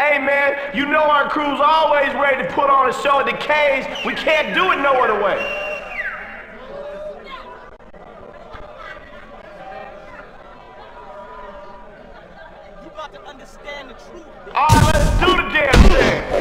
Hey man, you know our crew's always ready to put on a show at the cage. We can't do it no other way. You about to understand the truth. Alright, let's do the damn thing.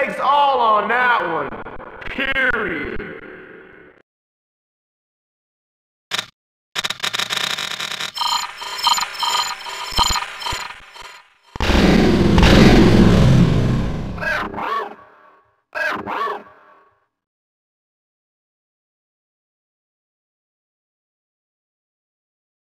Takes all on that one. Period.